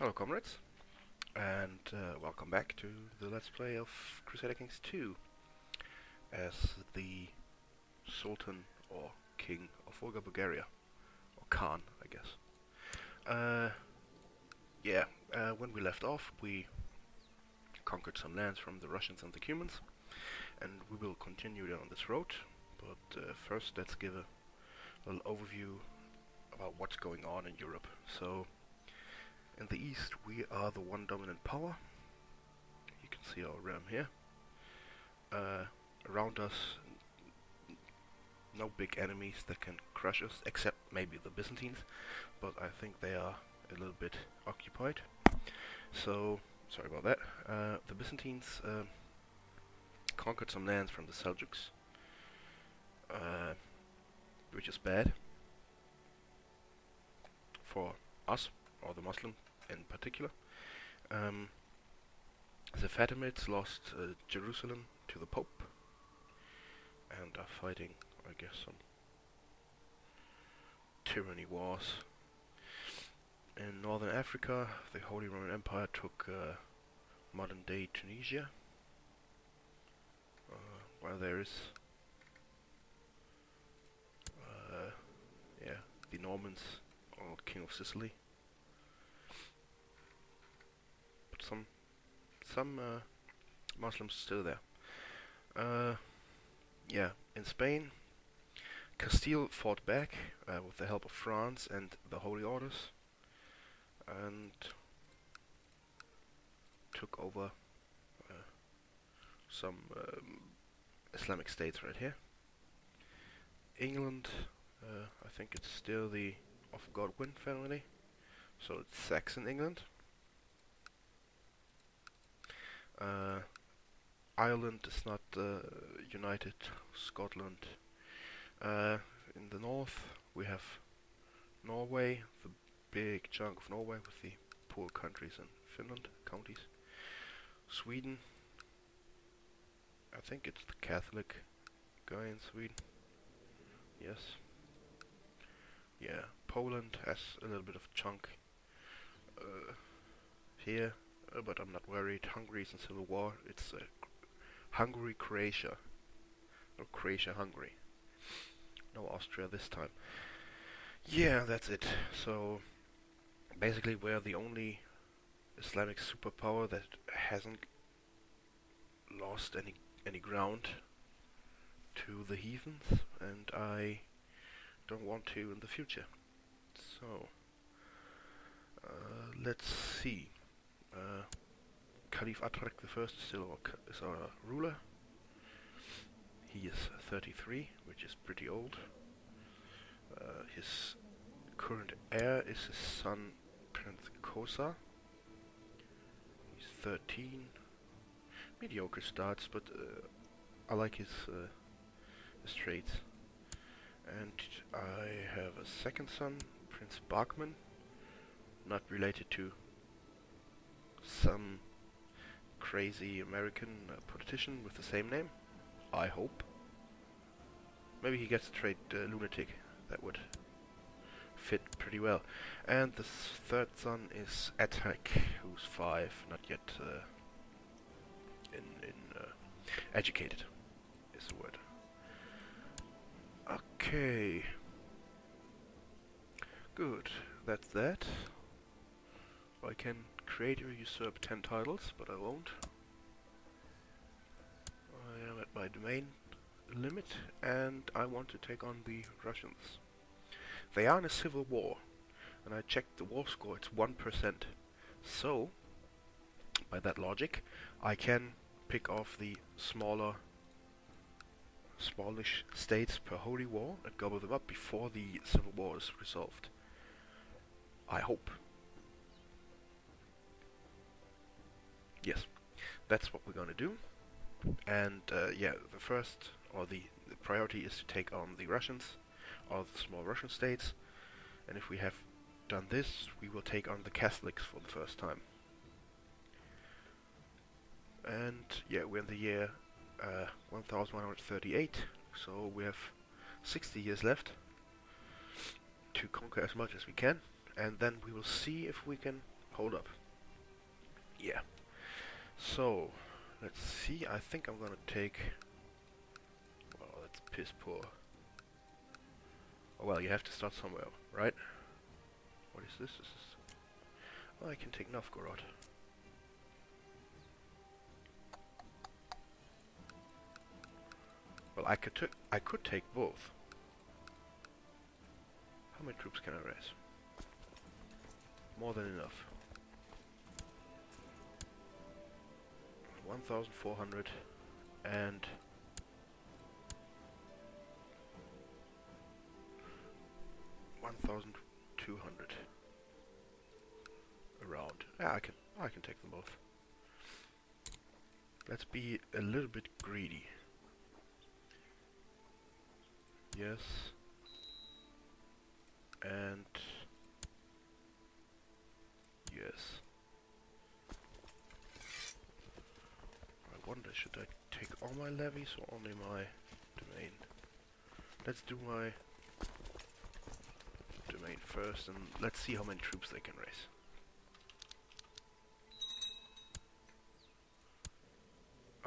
Hello comrades, and uh, welcome back to the Let's Play of Crusader Kings 2 as the Sultan or King of Volga, Bulgaria, or Khan, I guess. Uh, yeah, uh, when we left off we conquered some lands from the Russians and the Cumans, and we will continue down this road, but uh, first let's give a little overview about what's going on in Europe. So, in the east, we are the one dominant power. You can see our realm here. Uh, around us, no big enemies that can crush us, except maybe the Byzantines, but I think they are a little bit occupied. So, sorry about that. Uh, the Byzantines uh, conquered some lands from the Seljuks, uh, which is bad for us, or the Muslim in particular. Um, the Fatimids lost uh, Jerusalem to the Pope and are fighting, I guess, some tyranny wars. In northern Africa, the Holy Roman Empire took uh, modern-day Tunisia, uh, while there is, uh, yeah, the Normans or King of Sicily. But some some uh, Muslims still there. Uh, yeah, in Spain, Castile fought back uh, with the help of France and the Holy Orders, and took over uh, some um, Islamic states right here. England, uh, I think it's still the of Godwin family, so it's Saxon England. Uh, Ireland is not uh, united. Scotland. Uh, in the north, we have Norway, the big chunk of Norway with the poor countries and Finland counties. Sweden. I think it's the Catholic guy in Sweden. Yes. Yeah, Poland has a little bit of chunk uh, here, uh, but I'm not worried. Hungary is in civil war. It's uh, Hungary, Croatia, or Croatia, Hungary. No Austria this time. Yeah, that's it. So basically, we're the only Islamic superpower that hasn't lost any any ground to the heathens, and I don't want to in the future. So, uh, let's see. Uh, Caliph Atrak I is still our, is our ruler. He is 33, which is pretty old. Uh, his current heir is his son Prince Kosa. He's 13. Mediocre starts, but uh, I like his, uh, his traits. And I have a second son, Prince Bachman, not related to some crazy American uh, politician with the same name. I hope. Maybe he gets the trade uh, lunatic. That would fit pretty well. And the third son is Attack, who's five, not yet uh, in in uh, educated. Is the word. Okay. Good. That's that. I can create or usurp 10 titles, but I won't. I am at my domain limit, and I want to take on the Russians. They are in a civil war, and I checked the war score, it's 1%. So, by that logic, I can pick off the smaller smallish states per holy war and gobble them up before the civil war is resolved. I hope. Yes, that's what we're going to do. And uh, yeah, the first, or the, the priority is to take on the Russians, or the small Russian states. And if we have done this, we will take on the Catholics for the first time. And yeah, we're in the year uh, 1138, so we have 60 years left to conquer as much as we can, and then we will see if we can hold up. Yeah. So, let's see. I think I'm gonna take. Well, that's piss poor. Oh, well, you have to start somewhere, right? What is this? This is. Oh, I can take Novgorod. Well, I could I could take both. How many troops can I raise? More than enough. 1,400 and one thousand two hundred around. Yeah, I can I can take them both. Let's be a little bit greedy. Yes. And yes. Wonder, should I take all my levies or only my domain? Let's do my domain first and let's see how many troops they can raise.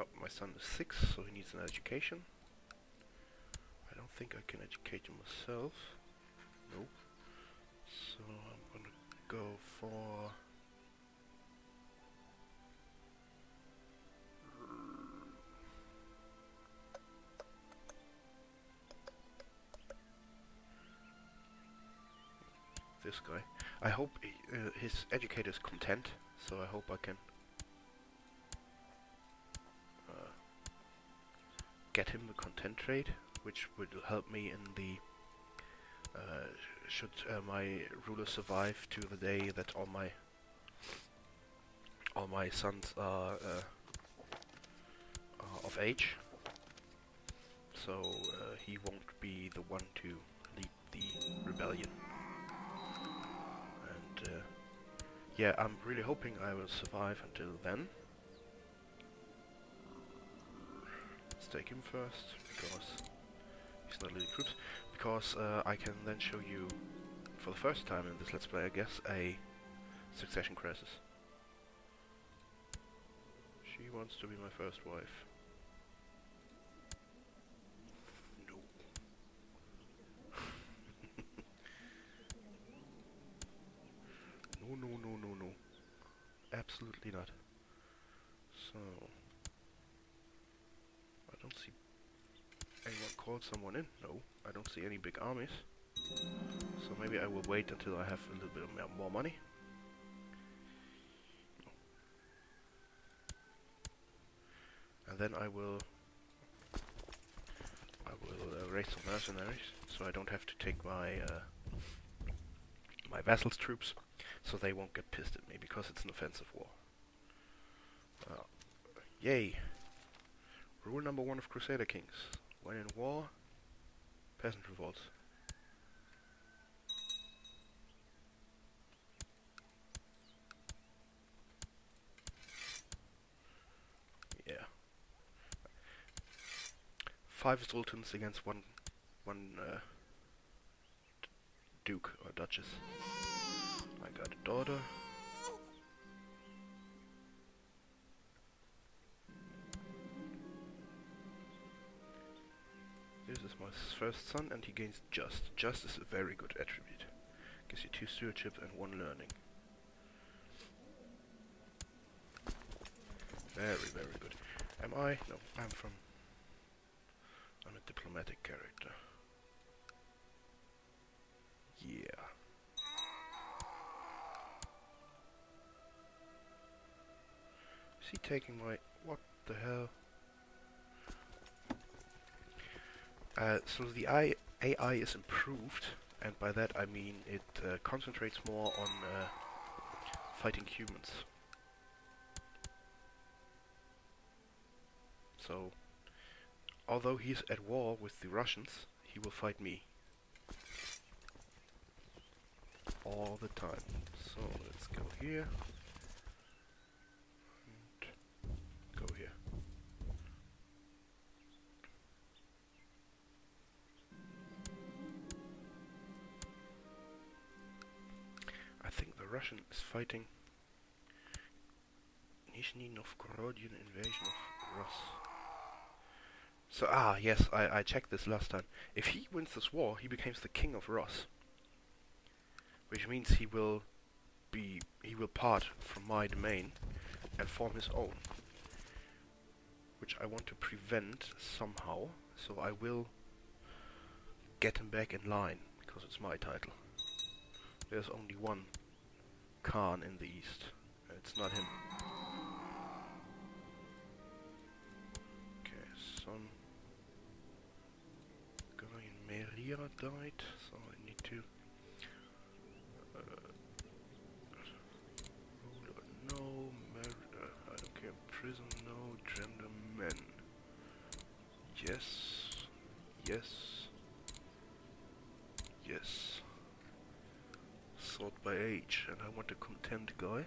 Oh, my son is six, so he needs an education I don't think I can educate him myself. Nope. So I'm gonna go for this guy. I hope he, uh, his educator is content, so I hope I can uh, get him the content trade which would help me in the uh, should uh, my ruler survive to the day that all my all my sons are, uh, are of age so uh, he won't be the one to lead the rebellion yeah I'm really hoping I will survive until then let's take him first because he's not leading troops, because uh, I can then show you, for the first time in this Let's Play, I guess, a succession crisis. She wants to be my first wife. No, no, no, no, no. Absolutely not. So... I don't see anyone called someone in? No, I don't see any big armies. So maybe I will wait until I have a little bit more money. And then I will I will uh, raise some mercenaries, so I don't have to take my uh, my vassals' troops, so they won't get pissed at me because it's an offensive war. Uh, yay! Rule number one of Crusader Kings. When in war, peasant revolts. Yeah. Five sultans against one one uh, duke or duchess. Got a daughter. This is my first son and he gains just. Just is a very good attribute. Gives you two stewardship and one learning. Very, very good. Am I? No, I'm from... I'm a diplomatic character. Is he taking my... What the hell? Uh, so the AI, AI is improved, and by that I mean it uh, concentrates more on uh, fighting humans. So, although he's at war with the Russians, he will fight me. All the time. So, let's go here. Russian is fighting Nizhny Novgorodian invasion of Rus. So, ah, yes, I, I checked this last time. If he wins this war, he becomes the king of Rus. Which means he will be, he will part from my domain and form his own. Which I want to prevent somehow, so I will get him back in line, because it's my title. There's only one Khan in the east, it's not him. Okay, son. Guy in Meria died, so I need to... Uh, ruler, no, Mer uh, I don't care, prison, no, gender, men. Yes, yes. Yes. Sort by age, and I want a content guy.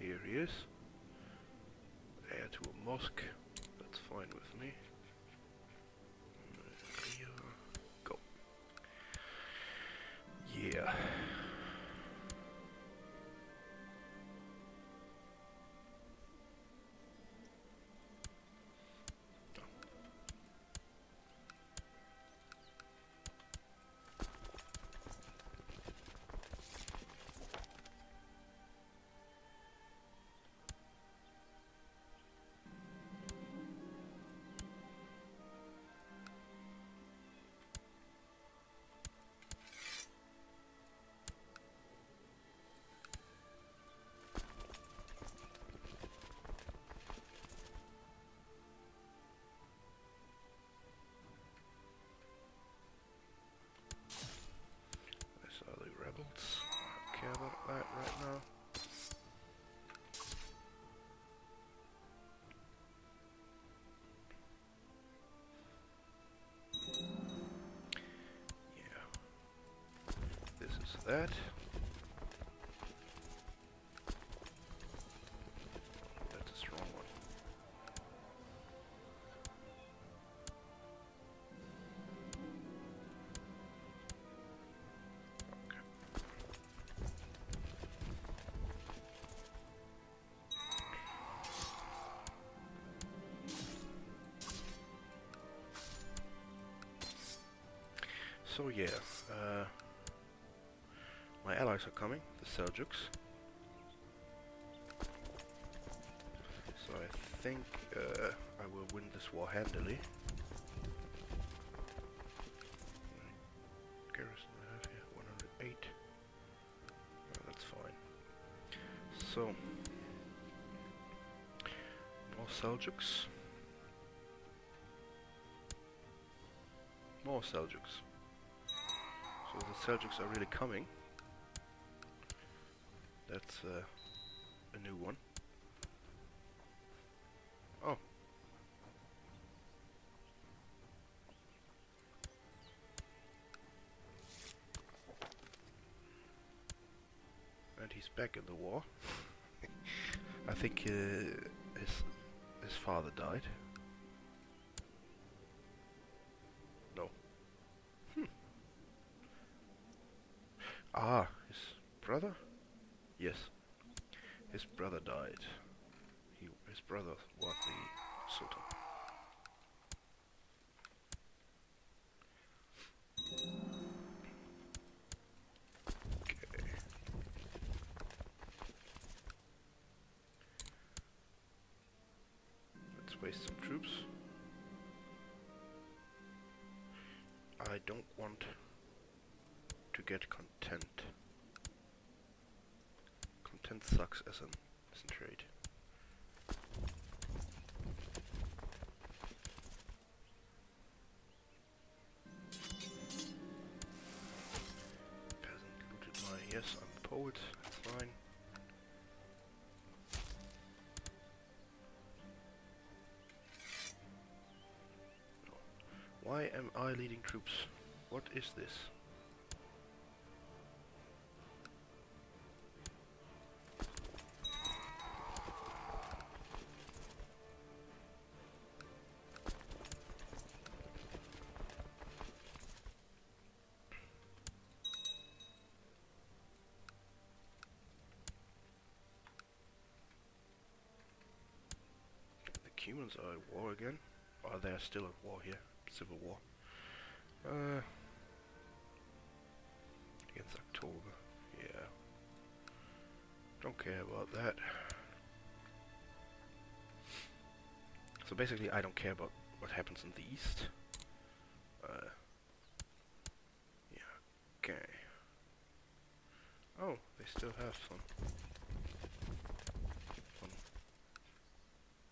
Here he is. Heir to a mosque. That. That's a strong one. Okay. So yeah, uh, my allies are coming, the Seljuks. So I think uh, I will win this war handily. Garrison I have here, 108. Oh, that's fine. So, more Seljuks. More Seljuks. So the Seljuks are really coming. That's uh, a new one. Oh. And he's back in the war. I think uh, his his father died. Content sucks as an as a trade. Peasant looted my yes, I'm a poet, that's fine. Why am I leading troops? What is this? Humans are at war again. Or they're still at war here. Civil war. Uh, against October. Yeah. Don't care about that. So basically I don't care about what happens in the east. Uh, yeah, okay. Oh, they still have some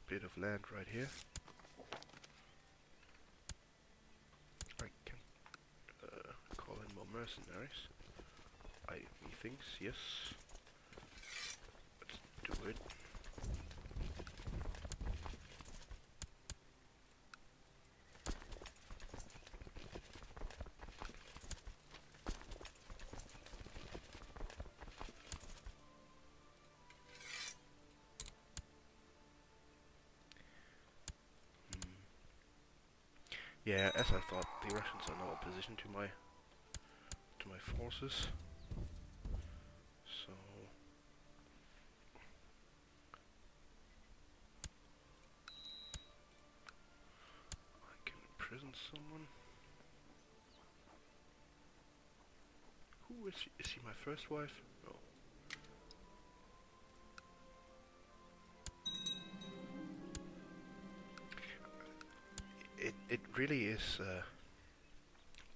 bit of land right here. I can uh, call in more mercenaries. I methinks, yes. Let's do it. Yeah, as I thought, the Russians are now opposition to my to my forces. So I can imprison someone. Who is she? Is she my first wife? No. It really is uh,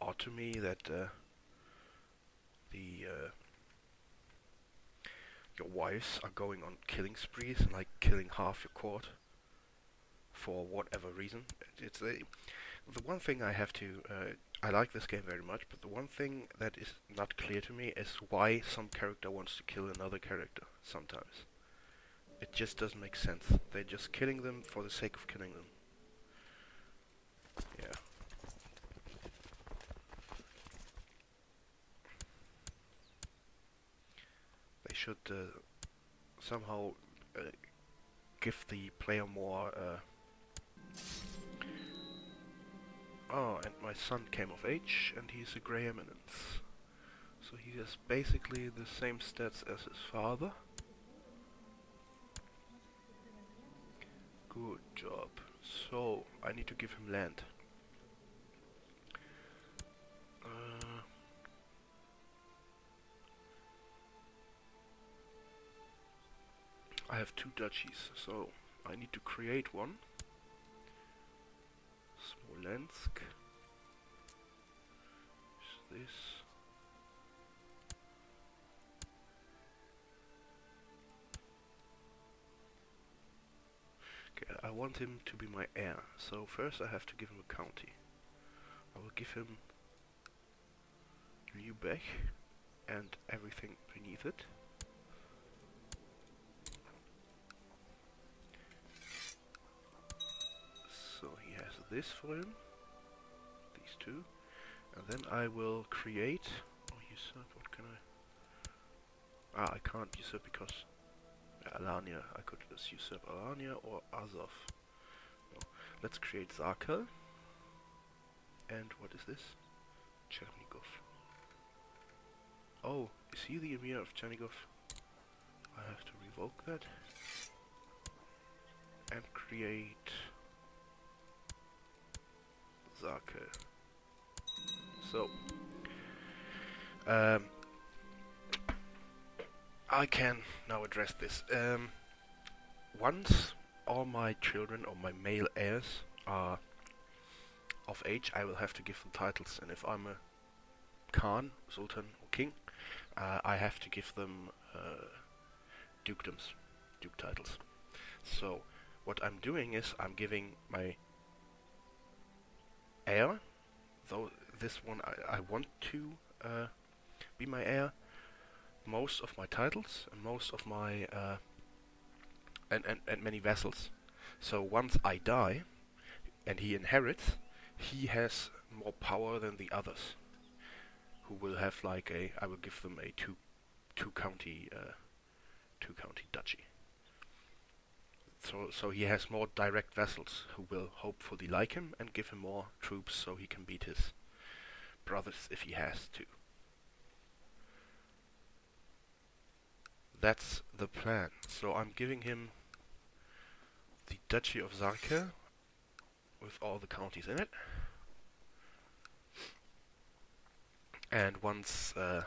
odd to me that uh, the uh, your wives are going on killing sprees and like killing half your court for whatever reason. It's the the one thing I have to. Uh, I like this game very much, but the one thing that is not clear to me is why some character wants to kill another character sometimes. It just doesn't make sense. They're just killing them for the sake of killing them. Yeah. They should uh, somehow uh, give the player more. Uh oh, and my son came of age, and he's a Grey Eminence. So he has basically the same stats as his father. Good job. So, I need to give him land. Uh, I have two duchies, so I need to create one. Smolensk. Is this? I want him to be my heir. So first I have to give him a county. I will give him Lubech and everything beneath it. So he has this for him, these two, and then I will create. Oh, you usurp. What can I? Ah, I can't usurp because Alania. I could just usurp Alania or Azov. No. Let's create Sarkel. And what is this? Chernigov. Oh, is he the Emir of Chernigov? I have to revoke that. And create Sarkel. So, um, I can now address this. Um, once all my children or my male heirs are of age, I will have to give them titles. And if I'm a Khan, Sultan, or King, uh, I have to give them uh, dukedoms, duke titles. So what I'm doing is I'm giving my heir, though this one I, I want to uh, be my heir, most of my titles and most of my uh, and, and and many vassals. So once I die and he inherits, he has more power than the others, who will have like a I will give them a two two county uh, two county duchy. So so he has more direct vassals who will hopefully like him and give him more troops so he can beat his brothers if he has to. That's the plan. So I'm giving him the Duchy of Zarka with all the counties in it. And once uh,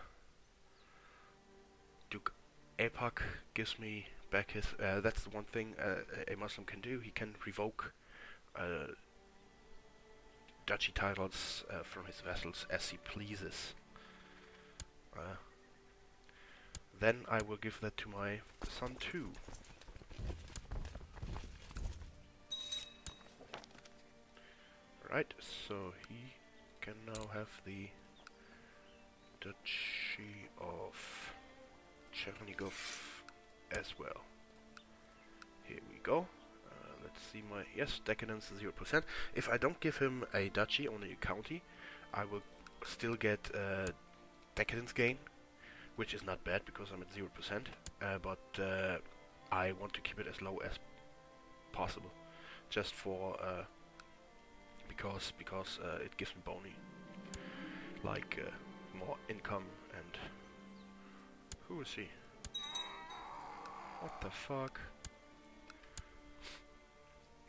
Duke Apak gives me back his, uh, that's the one thing uh, a Muslim can do. He can revoke uh, duchy titles uh, from his vassals as he pleases. Then I will give that to my son too. Right, so he can now have the Duchy of Chernigov as well. Here we go. Uh, let's see my... Yes, Decadence is 0%. If I don't give him a Duchy, only a county, I will still get uh, Decadence gain, which is not bad because I'm at 0%, uh, but uh, I want to keep it as low as possible, just for... Uh, because because uh, it gives me bony, like more income and... Who is he? What the fuck?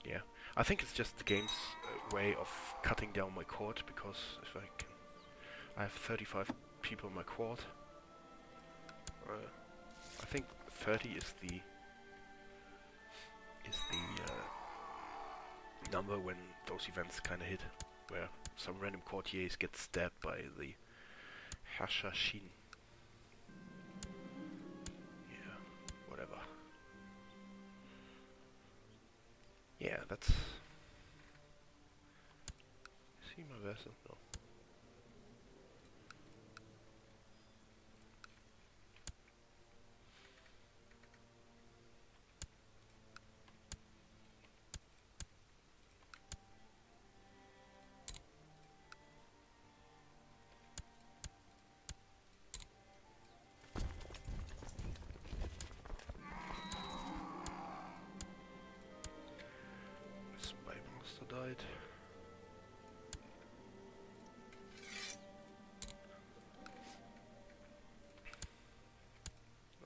Yeah, I think it's just the game's uh, way of cutting down my court, because if I can... I have 35 people in my court. Uh, I think 30 is the... is the uh, number when those events kinda hit, where some random courtiers get stabbed by the Hashashin. Yeah, whatever. Yeah, that's... See my vessel? No.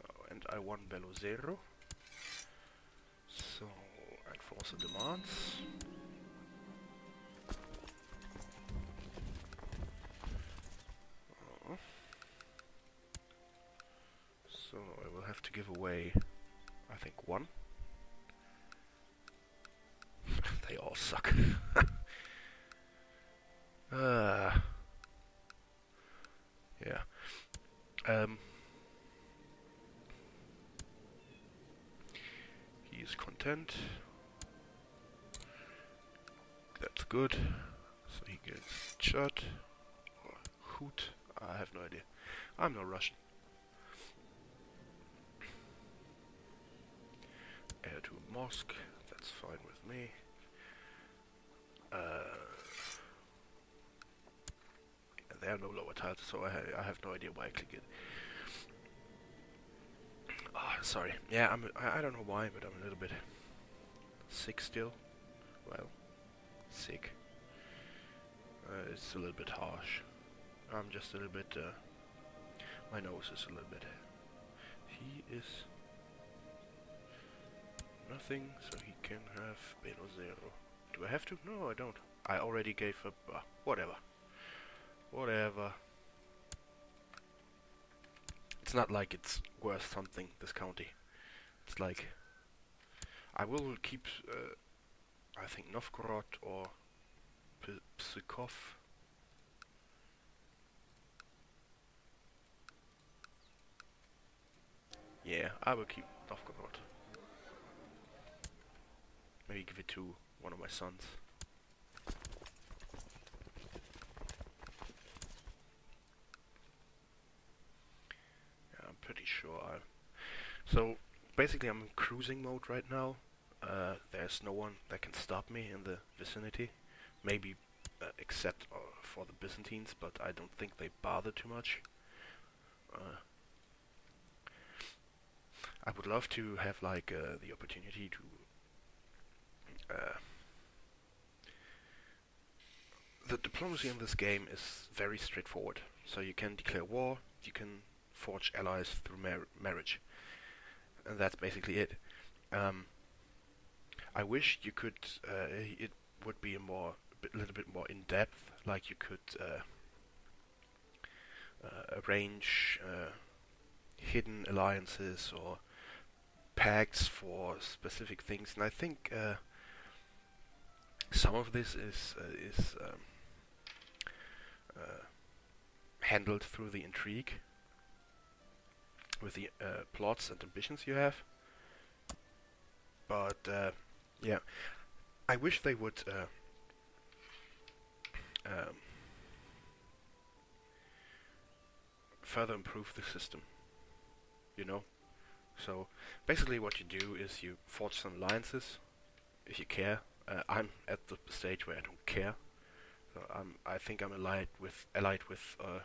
Oh, and I won Beloozero. So, enforce the demands. Content. That's good. So he gets shot. Or hoot. I have no idea. I'm not Russian. Heir to mosque. That's fine with me. Uh, there are no lower tiles, so I, ha I have no idea why I click it. Ah, sorry. Yeah, I'm. I, I don't know why, but I'm a little bit sick still. Well, sick. Uh, it's a little bit harsh. I'm just a little bit. Uh, my nose is a little bit. He is nothing, so he can have Beloozero. Do I have to? No, I don't. I already gave up. Uh, whatever. Whatever. It's not like it's worth something, this county. It's like... I will keep, uh, I think, Novgorod or P. Yeah, I will keep Novgorod. Maybe give it to one of my sons. Yeah, I'm pretty sure I... So, basically I'm in cruising mode right now. Uh, there's no one that can stop me in the vicinity. Maybe uh, except uh, for the Byzantines, but I don't think they bother too much. Uh, I would love to have like uh, the opportunity to uh, the diplomacy in this game is very straightforward. So you can declare war, you can forge allies through mar marriage, and that's basically it. Um, I wish you could. Uh, it would be a more, a little bit more in depth. Like you could uh, uh, arrange uh, hidden alliances or pacts for specific things, and I think uh, some of this is uh, is um, handled through the intrigue with the plots and ambitions you have. But uh, yeah, I wish they would uh, um, further improve the system. You know, so basically what you do is you forge some alliances if you care. Uh, I'm at the stage where I don't care. So I'm, I think I'm allied with allied with uh,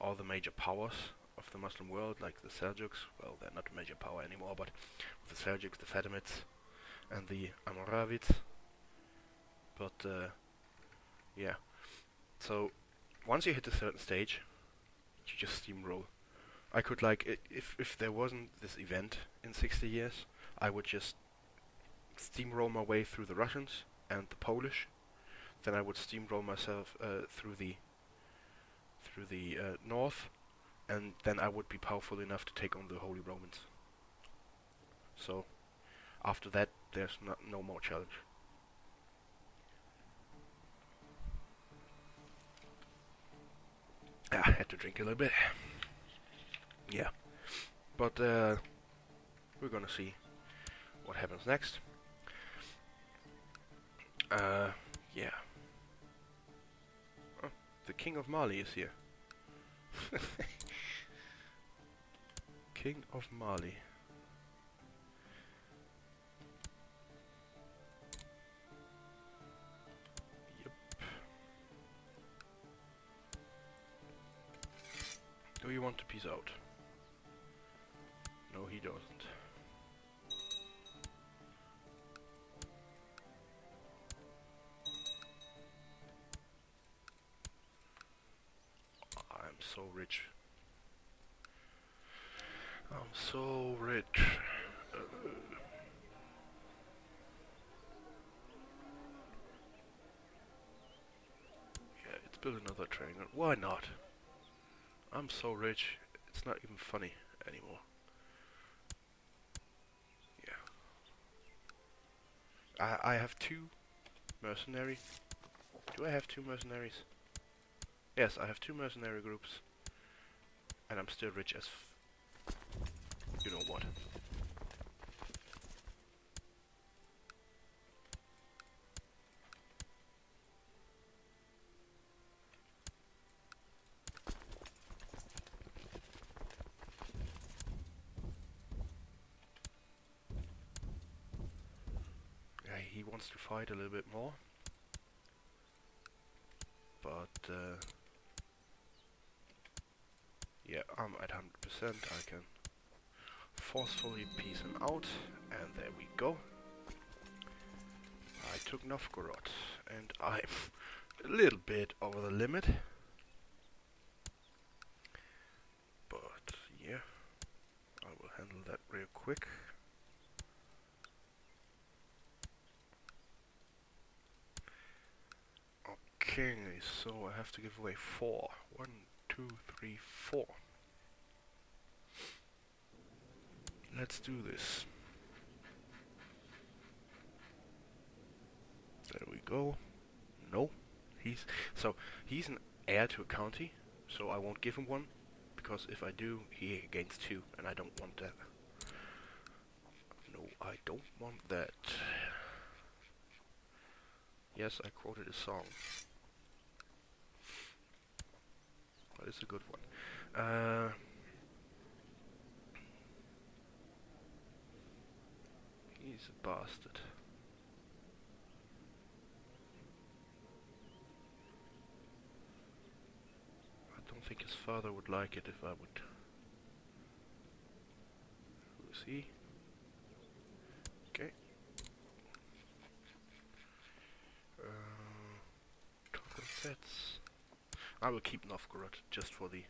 all the major powers of the Muslim world, like the Seljuks. Well, they're not a major power anymore, but with the Seljuks, the Fatimids, and the Almoravids. But uh, yeah, so once you hit a certain stage, you just steamroll. I could like if if there wasn't this event in 60 years, I would just steamroll my way through the Russians and the Polish. Then I would steamroll myself uh, through the through the uh, north, and then I would be powerful enough to take on the Holy Romans. So after that, there's not no more challenge. Ah, I had to drink a little bit. Yeah. But uh, we're gonna see what happens next. Uh, yeah. Oh, the King of Mali is here. King of Mali. Do you want to peace out? No, he doesn't. I'm so rich. I'm so rich. Uh, yeah, let's build another triangle. Why not? I'm so rich, it's not even funny anymore. Yeah. I I have two mercenary. Do I have two mercenaries? Yes, I have two mercenary groups. And I'm still rich as you know what. Yeah, he wants to fight a little bit more. But, uh, yeah, I'm at 100%, I can forcefully peace him out, and there we go. I took Novgorod, and I'm a little bit over the limit. But, yeah, I will handle that real quick. Okay, so I have to give away four. One, two, three, four. Let's do this. There we go. No, he's so he's an heir to a county, so I won't give him one because if I do, he gains two, and I don't want that. No, I don't want that. Yes, I quoted a song. It's a good one. Uh, he's a bastard. I don't think his father would like it if I would. Who is he? Okay. Uh, sets. I will keep Novgorod just for the.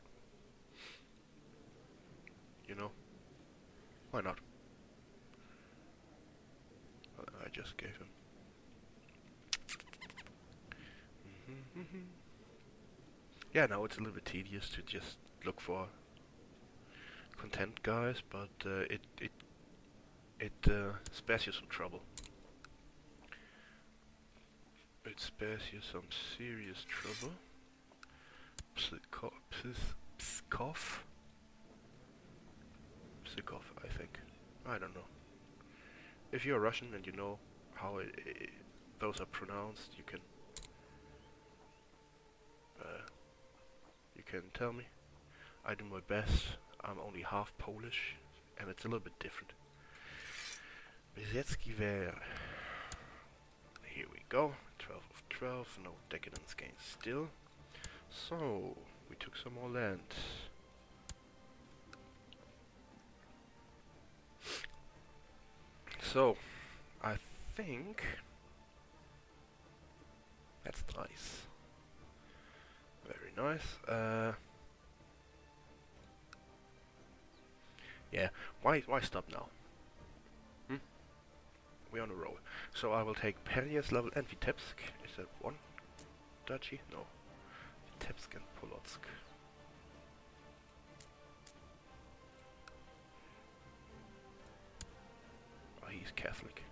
You know? Why not? I just gave him. yeah, now it's a little bit tedious to just look for content guys, but uh, it it it uh, spares you some trouble. It spares you some serious trouble. Psiko psys Pskov? Pskov, I think. I don't know. If you're Russian and you know how it, it, those are pronounced, you can uh, you can tell me. I do my best. I'm only half Polish, and it's a little bit different. Bezetski Here we go. 12 of 12. No decadence gain still. So, we took some more land. So, I think that's nice. Very nice. Uh, yeah. Why? Why stop now? Hmm. We're on a roll. So I will take Pereyaslav and Vitebsk. Is that one duchy? No. Vitebsk and Polotsk. Oh, he's Catholic.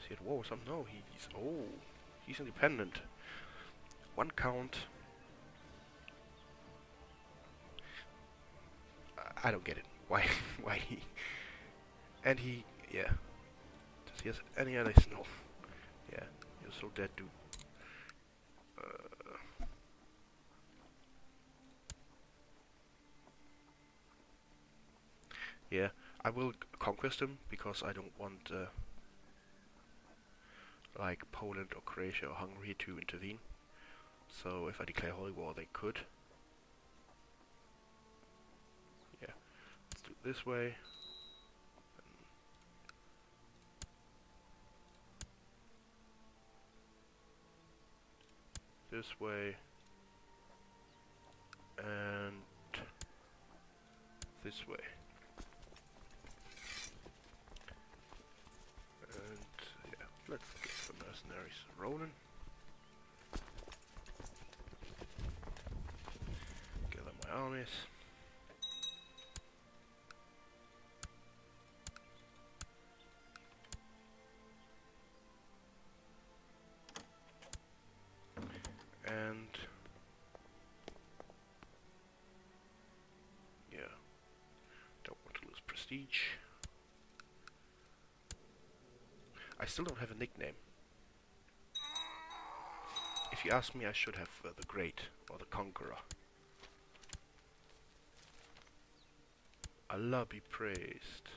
Is he at war something? No, he's... Oh, he's independent. One count. I don't get it. Why? Why he? And he, yeah. Does he have any other? No. Yeah, you're so dead, dude. Uh, yeah, I will conquest them because I don't want uh, like Poland or Croatia or Hungary to intervene. So if I declare holy war, they could. Yeah, let's do it this way. this way and this way let's get some mercenaries rolling. Gather my armies. And yeah, don't want to lose prestige. I still don't have a nickname. If you ask me, I should have uh, the Great or the Conqueror. Allah be praised.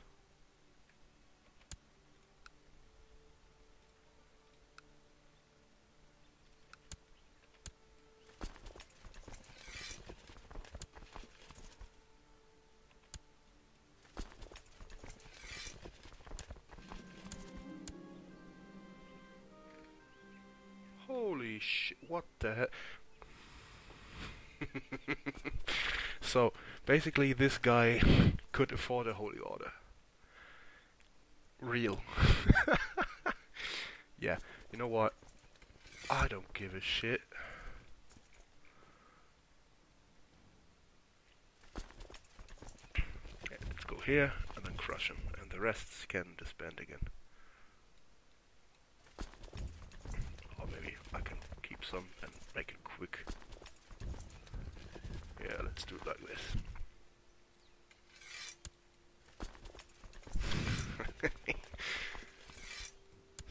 What the heck? so, basically this guy could afford a holy order. Real. yeah, you know what? I don't give a shit. Let's go here and then crush him, and the rest can disband again. Or maybe I can keep some and make it quick. Yeah, let's do it like this.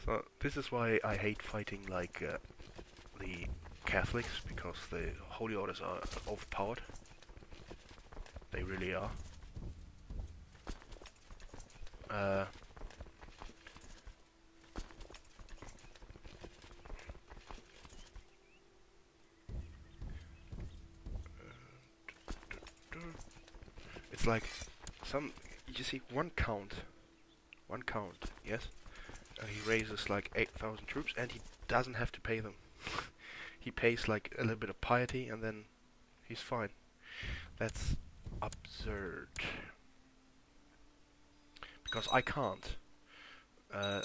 so this is why I hate fighting like uh, the Catholics because the holy orders are overpowered. They really are. Uh, like some you see one count one count yes? Uh, he raises like 8,000 troops and he doesn't have to pay them. He pays like a little bit of piety and then he's fine. That's absurd. Because I can't uh,